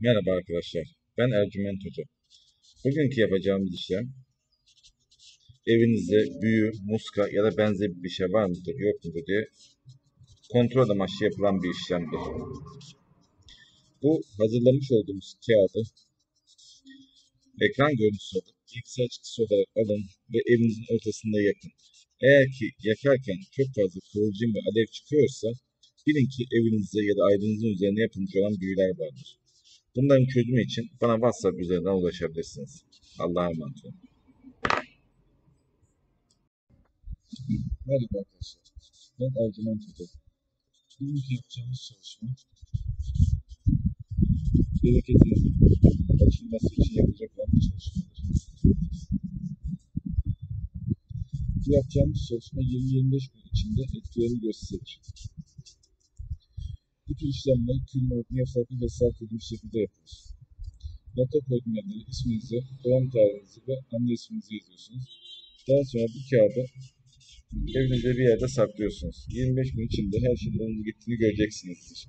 Merhaba arkadaşlar, ben Ercüment Hoca. Bugünkü yapacağımız işlem, evinizde büyü, muska ya da benzeri bir şey var mıdır, yok mudur diye kontrol amaçlı yapılan bir işlemdir. Bu hazırlamış olduğumuz kağıdı ekran görüntüsü alıp bilgisayar çıktısı olarak alın ve evinizin ortasında yakın. Eğer ki yakarken çok fazla kıvılcım ve alev çıkıyorsa bilin ki evinizde ya da ailenizin üzerine yapılmış olan büyüler vardır. Bunların çözümü için bana WhatsApp üzerinden ulaşabilirsiniz. Allah'a emanet olun. Merhaba arkadaşlar. Ben Ercüment Hoca. Bugünkü yapacağımız çalışma bereketinizin açılması için yapacak olan çalışmadır. Bu yapacağımız çalışma 20-25 gün içinde etkilerini gösterir. Bu tür işlemler kül nokta yasaklı ve sert edilmiş şekilde yapılır. Nokta yerlere isminizi, doğum tarihinizi ve anne isminizi yazıyorsunuz. Daha sonra bu kağıdı Evinizde bir yerde saklıyorsunuz. 25 gün içinde her şeyin yolunda gittiğini göreceksinizdir.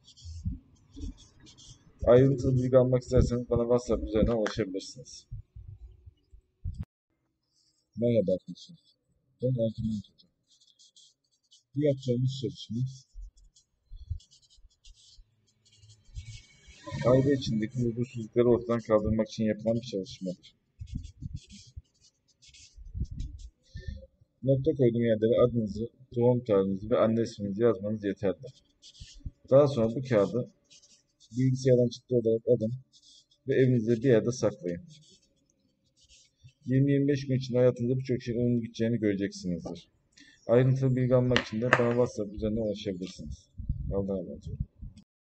Ayrıntılı bilgi almak isterseniz bana WhatsApp üzerinden ulaşabilirsiniz. Merhaba arkadaşlar. Ben Ercüment Hoca. Bu yapacağımız çalışma Aile içindeki huzursuzlukları ortadan kaldırmak için yapılan bir çalışmadır. Nokta koyduğum yerlere adınızı, doğum tarihinizi ve anne isminizi yazmanız yeterli. Daha sonra bu kağıdı bilgisayardan çıktı olarak alın ve evinizde bir yerde saklayın. 20-25 gün içinde hayatınızda birçok şeyin önünü gideceğini göreceksinizdir. Ayrıntılı bilgi almak için de bana WhatsApp üzerinden ulaşabilirsiniz. Allah'a emanet olun.